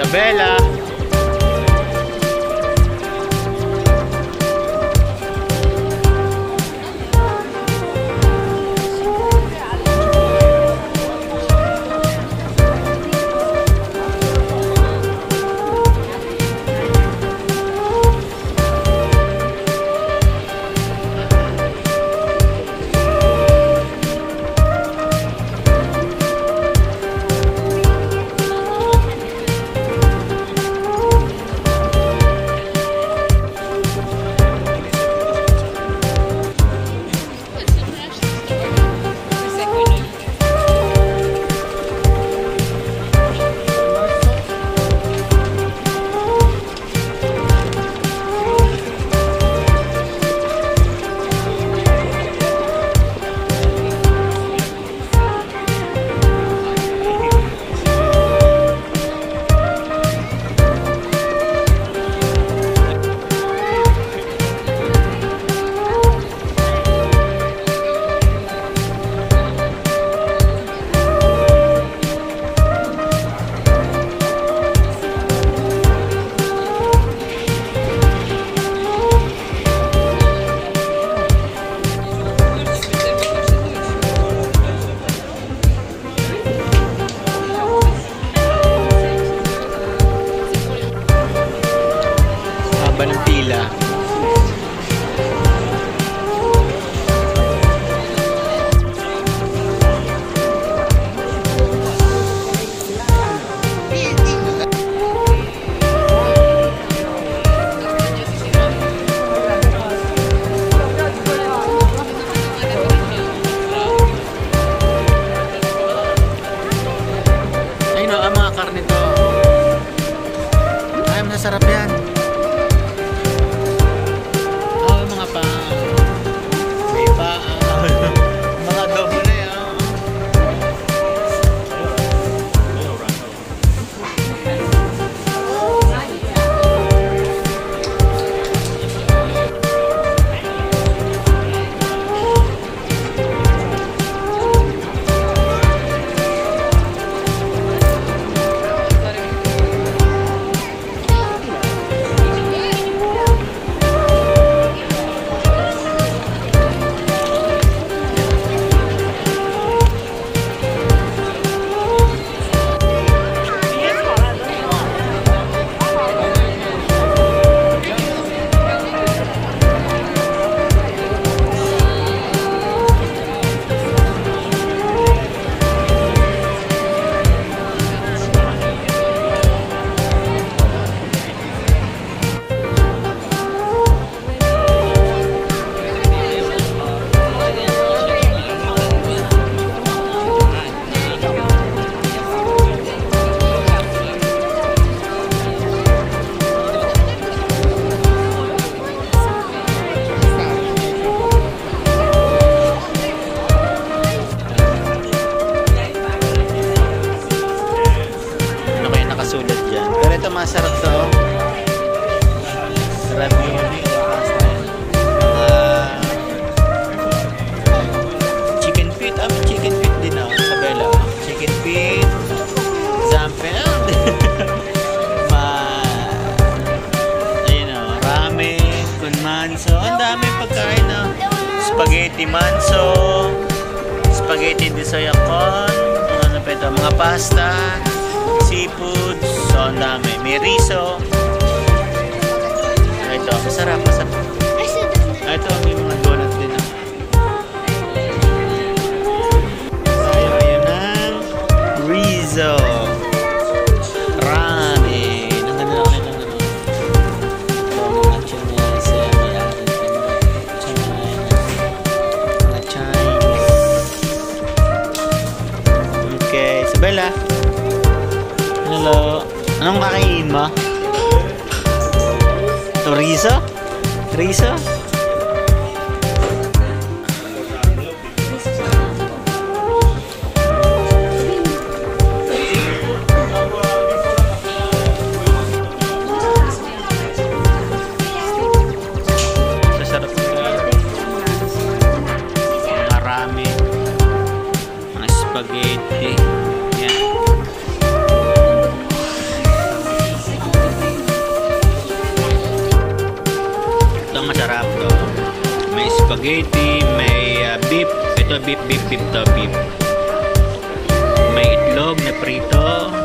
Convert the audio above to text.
Isabela! Yeah. Ah, chicken feet. Ah, chicken feet din ah. Isabela. Chicken feet. Zampen. Ma... Ayun oh. Ramen. Manso. Ang dami pagkain ah. Spaghetti manso. Spaghetti di soya con. Ano pa ito? Mga pasta. Seafood. So, ang dami. May riso. Masarap, masarap. Ah, ito, may mga donut din. ah. Tayo ngayon ng Rizzo. Ramen. Ang ganda na kayo ng ano. Ito, Isabella. Hello. Anong kakainin mo? Ito, riso? Sasarap. Mga spaghetti. Spaghetti, may ah, beef. Ito beef, beef, beef to beef. May itlog na prito.